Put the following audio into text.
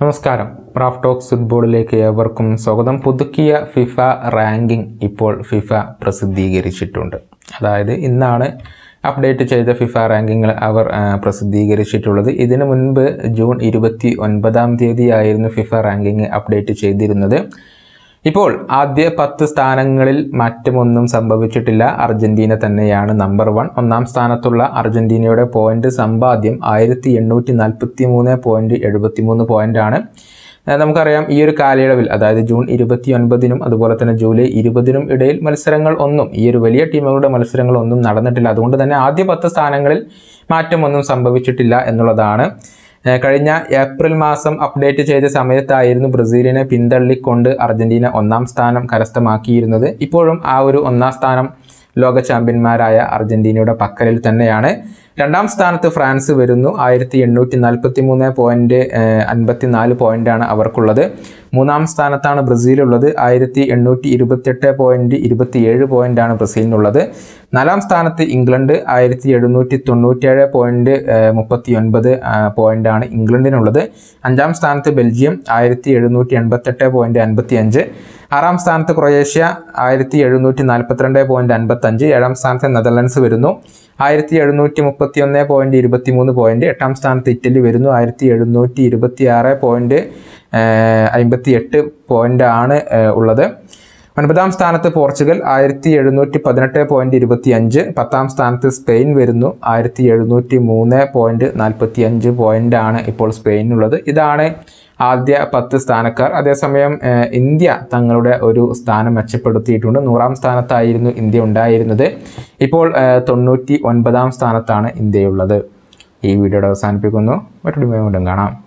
നമസ്കാരം. Raf talks ഫുട്ബോളിലേക്ക് ഏവർക്കും സ്വാഗതം. പുതുക്കിയ ഫിഫ റാങ്കിംഗ് ഇപ്പോൾ ഫിഫ പ്രസിദ്ധീകരിച്ചിട്ടുണ്ട്. അതായത് ഇന്നാണ് അപ്ഡേറ്റ് ചെയ്ത ഫിഫ റാങ്കിങ്ങൾ അവർ പ്രസിദ്ധീകരിച്ചിട്ടുള്ളത്. ഇതിനു മുൻപ് ജൂൺ ഇരുപത്തി ഒൻപതാം തീയതി ആയിരുന്നു ഫിഫ റാങ്കിങ് അപ്ഡേറ്റ് ചെയ്തിരുന്നത്. ഇപ്പോൾ ആദ്യ പത്ത് സ്ഥാനങ്ങളിൽ മാറ്റമൊന്നും സംഭവിച്ചിട്ടില്ല. അർജന്റീന തന്നെയാണ് നമ്പർ വൺ ഒന്നാം സ്ഥാനത്തുള്ള അർജന്റീനയുടെ പോയിന്റ് സമ്പാദ്യം ആയിരത്തി എണ്ണൂറ്റി നാൽപ്പത്തി മൂന്ന് പോയിന്റ് എഴുപത്തി മൂന്ന് പോയിന്റാണ് ആണ് നമുക്കറിയാം ഈ ഒരു കാലയളവിൽ അതായത് ജൂൺ ഇരുപത്തി ഒൻപതിനും അതുപോലെ തന്നെ ജൂലൈ ഇരുപതിനും ഇടയിൽ മത്സരങ്ങൾ ഒന്നും ഈ ഒരു വലിയ ടീമുകളുടെ മത്സരങ്ങൾ ഒന്നും നടന്നിട്ടില്ല. അതുകൊണ്ട് തന്നെ ആദ്യ പത്ത് സ്ഥാനങ്ങളിൽ മാറ്റമൊന്നും സംഭവിച്ചിട്ടില്ല എന്നുള്ളതാണ് കഴിഞ്ഞ ഏപ്രിൽ മാസം അപ്ഡേറ്റ് ചെയ്ത സമയത്തായിരുന്നു ബ്രസീലിനെ പിന്തള്ളിക്കൊണ്ട് അർജന്റീന ഒന്നാം സ്ഥാനം കരസ്ഥമാക്കിയിരുന്നത്. ഇപ്പോഴും ആ ഒരു ഒന്നാം സ്ഥാനം ലോക ചാമ്പ്യന്മാരായ അർജന്റീനയുടെ പക്കലിൽ തന്നെയാണ്. രണ്ടാം സ്ഥാനത്ത് ഫ്രാൻസ് വരുന്നു. ആയിരത്തി എണ്ണൂറ്റി നാൽപ്പത്തി മൂന്ന് പോയിന്റ് അൻപത്തി നാല് പോയിന്റാണ് അവർക്കുള്ളത്. മൂന്നാം സ്ഥാനത്താണ് ബ്രസീലുള്ളത്. ആയിരത്തി എണ്ണൂറ്റി ഇരുപത്തിയെട്ട് പോയിന്റ് ഇരുപത്തിയേഴ് പോയിന്റാണ് ബ്രസീലിനുള്ളത്. നാലാം സ്ഥാനത്ത് ഇംഗ്ലണ്ട്. ആയിരത്തി എഴുന്നൂറ്റി തൊണ്ണൂറ്റേഴ് പോയിന്റ് മുപ്പത്തി ഒൻപത് പോയിന്റാണ് ഇംഗ്ലണ്ടിനുള്ളത്. അഞ്ചാം സ്ഥാനത്ത് ബെൽജിയം. ആയിരത്തി എഴുന്നൂറ്റി എൺപത്തെട്ട് പോയിന്റ് അൻപത്തി അഞ്ച് ആറാം സ്ഥാനത്ത് ക്രൊയേഷ്യ ആയിരത്തി എഴുന്നൂറ്റി നാൽപ്പത്തിരണ്ട് പോയിന്റ് അൻപത്തഞ്ച് ഏഴാം സ്ഥാനത്ത് നെതർലൻഡ്സ് വരുന്നു. ആയിരത്തി എഴുന്നൂറ്റി മുപ്പത്തി ഒന്ന് പോയിന്റ് ഇരുപത്തി മൂന്ന് പോയിന്റ് എട്ടാം സ്ഥാനത്ത് ഇറ്റലി വരുന്നു. ആയിരത്തി എഴുന്നൂറ്റി ഇരുപത്തി ആറ് പോയിന്റ് അമ്പത്തി എട്ട് പോയിന്റ് ആണ് ഉള്ളത്. ഒൻപതാം സ്ഥാനത്ത് പോർച്ചുഗൽ ആയിരത്തി എഴുന്നൂറ്റി പതിനെട്ട് പോയിന്റ് ഇരുപത്തി അഞ്ച് പത്താം സ്ഥാനത്ത് സ്പെയിൻ വരുന്നു. ആയിരത്തി എഴുന്നൂറ്റി മൂന്ന് പോയിന്റ് നാൽപ്പത്തി അഞ്ച് പോയിന്റ് ആണ് ഇപ്പോൾ സ്പെയിനുള്ളത് ഇതാണ് ആദ്യ പത്ത് സ്ഥാനക്കാർ. അതേസമയം ഇന്ത്യ തങ്ങളുടെ ഒരു സ്ഥാനം മെച്ചപ്പെടുത്തിയിട്ടുണ്ട്. നൂറാം സ്ഥാനത്തായിരുന്നു ഇന്ത്യ ഉണ്ടായിരുന്നത്. ഇപ്പോൾ തൊണ്ണൂറ്റി ഒൻപതാം സ്ഥാനത്താണ് ഇന്ത്യയുള്ളത്. ഈ വീഡിയോയുടെ അവസാനിപ്പിക്കുന്നു. മറ്റൊരു വീണ്ടും കാണാം.